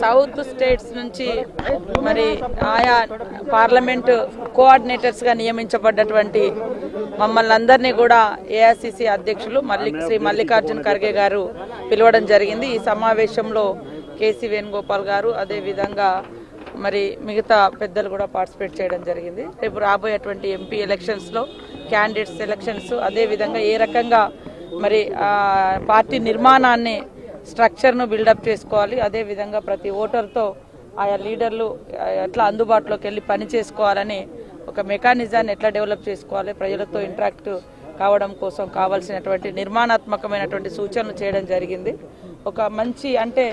South states నుంచి మరి ఆయా పార్లమెంటు కోఆర్డినేటర్స్గా నియమించబడ్డటువంటి మమ్మల్ని అందరినీ కూడా ఏఐసిసి అధ్యక్షులు మల్లి శ్రీ మల్లికార్జున్ ఖర్గే గారు పిలవడం జరిగింది. ఈ సమావేశంలో కేసీ వేణుగోపాల్ గారు అదేవిధంగా మరి మిగతా పెద్దలు కూడా పార్టిసిపేట్ చేయడం జరిగింది. రేపు రాబోయేటువంటి ఎంపీ ఎలక్షన్స్లో క్యాండిడేట్స్ ఎలక్షన్స్ అదే విధంగా ఏ రకంగా మరి పార్టీ నిర్మాణాన్ని స్ట్రక్చర్ను బిల్డప్ చేసుకోవాలి. అదే విధంగా ప్రతి ఓటర్తో ఆయా లీడర్లు ఎట్లా అందుబాటులోకి వెళ్ళి పని చేసుకోవాలని ఒక మెకానిజాన్ని ఎట్లా డెవలప్ చేసుకోవాలి ప్రజలతో ఇంటరాక్ట్ కావడం కోసం కావాల్సినటువంటి నిర్మాణాత్మకమైనటువంటి సూచనలు చేయడం జరిగింది. ఒక మంచి అంటే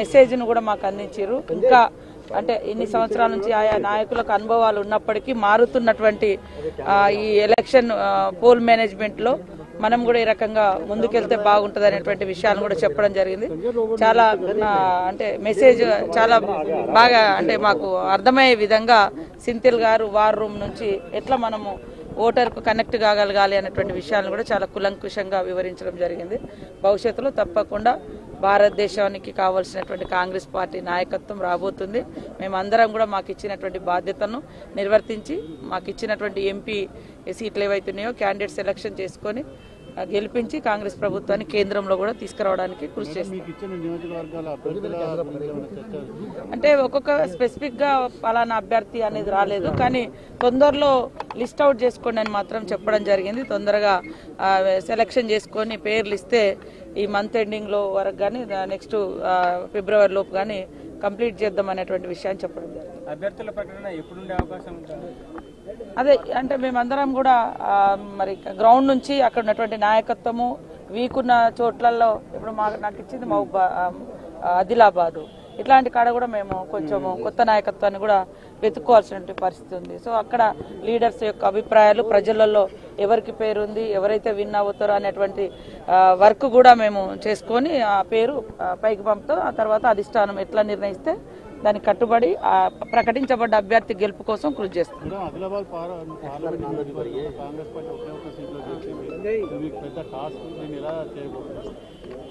మెసేజ్ను కూడా మాకు అందించారు ఇంకా అంటే ఇన్ని సంవత్సరాల నుంచి ఆయా నాయకులకు అనుభవాలు ఉన్నప్పటికీ మారుతున్నటువంటి ఈ ఎలక్షన్ పోల్ మేనేజ్మెంట్లో మనం కూడా ఈ రకంగా ముందుకెళ్తే బాగుంటుంది అనేటువంటి విషయాలను కూడా చెప్పడం జరిగింది. చాలా అంటే మెసేజ్ చాలా బాగా అంటే మాకు అర్థమయ్యే విధంగా సింతిల్ గారు వార్ రూమ్ నుంచి ఎట్లా మనము ఓటర్కు కనెక్ట్ కాగలగాలి అనేటువంటి విషయాలను కూడా చాలా కులంకుషంగా వివరించడం జరిగింది. భవిష్యత్తులో తప్పకుండా భారతదేశానికి కావాల్సినటువంటి కాంగ్రెస్ పార్టీ నాయకత్వం రాబోతుంది. మేమందరం కూడా మాకు ఇచ్చినటువంటి బాధ్యతను నిర్వర్తించి మాకు ఇచ్చినటువంటి ఎంపీ సీట్లు ఏవైతున్నాయో క్యాండిడేట్ సెలక్షన్ చేసుకొని గెలిపించి కాంగ్రెస్ ప్రభుత్వాన్ని కేంద్రంలో కూడా తీసుకురావడానికి కృషి చేస్తాం అంటే ఒక్కొక్క స్పెసిఫిక్గా పలానా అభ్యర్థి అనేది రాలేదు కానీ తొందరలో లిస్ట్ అవుట్ చేసుకోండి అని మాత్రం చెప్పడం జరిగింది. తొందరగా సెలక్షన్ చేసుకొని పేర్లు ఇస్తే ఈ మంత్ ఎండింగ్లో వరకు కానీ నెక్స్ట్ ఫిబ్రవరి లోపు కానీ కంప్లీట్ చేద్దాం అనేటువంటి విషయాన్ని చెప్పడం జరిగింది. అభ్యర్థుల ప్రకటన ఎప్పుడు అవకాశం ఉంటుంది? అదే అంటే మేమందరం కూడా మరి గ్రౌండ్ నుంచి అక్కడ ఉన్నటువంటి నాయకత్వము వీకున్న చోట్లలో ఇప్పుడు మా నాకు ఇచ్చింది మా ఆదిలాబాదు. ఇట్లాంటి కాడ కూడా మేము కొంచెం కొత్త నాయకత్వాన్ని కూడా వెతుక్కోవాల్సినటువంటి పరిస్థితి ఉంది. సో అక్కడ లీడర్స్ యొక్క అభిప్రాయాలు ప్రజలలో ఎవరికి పేరు ఉంది ఎవరైతే విన్ అవుతారో అనేటువంటి వర్క్ కూడా మేము చేసుకొని ఆ పేరు పైకి పంపుతాం. ఆ తర్వాత అధిష్టానం ఎట్లా నిర్ణయిస్తే దానికి కట్టుబడి ప్రకటించబడ్డ అభ్యర్థి గెలుపు కోసం కృషి చేస్తాం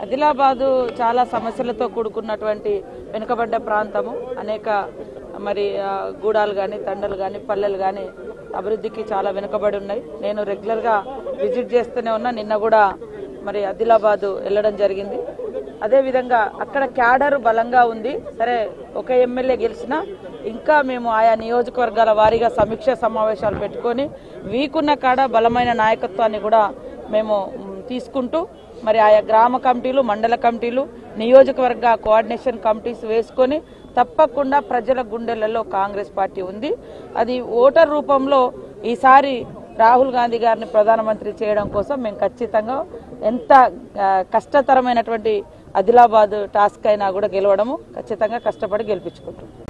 ఆదిలాబాద్ చాలా సమస్యలతో కూడుకున్నటువంటి వెనుకబడ్డ ప్రాంతము. అనేక మరి గూడాలు కానీ తండలు కానీ పల్లెలు కానీ అభివృద్ధికి చాలా వెనుకబడి ఉన్నాయి. నేను రెగ్యులర్గా విజిట్ చేస్తూనే ఉన్నా. నిన్న కూడా మరి ఆదిలాబాదు వెళ్ళడం జరిగింది. అదేవిధంగా అక్కడ క్యాడర్ బలంగా ఉంది. సరే ఒక ఎమ్మెల్యే గెలిచినా ఇంకా మేము ఆయా నియోజకవర్గాల వారీగా సమీక్ష సమావేశాలు పెట్టుకొని వీకున్న కాడ బలమైన నాయకత్వాన్ని కూడా మేము తీసుకుంటూ మరి ఆయా గ్రామ కమిటీలు మండల కమిటీలు నియోజకవర్గ కోఆర్డినేషన్ కమిటీస్ వేసుకొని తప్పకుండా ప్రజల గుండెలలో కాంగ్రెస్ పార్టీ ఉంది. అది ఓటర్ రూపంలో ఈసారి రాహుల్ గాంధీ గారిని ప్రధానమంత్రి చేయడం కోసం మేము ఖచ్చితంగా ఎంత కష్టతరమైనటువంటి ఆదిలాబాద్ టాస్క్ అయినా కూడా గెలవడము ఖచ్చితంగా కష్టపడి గెలిపించుకుంటాం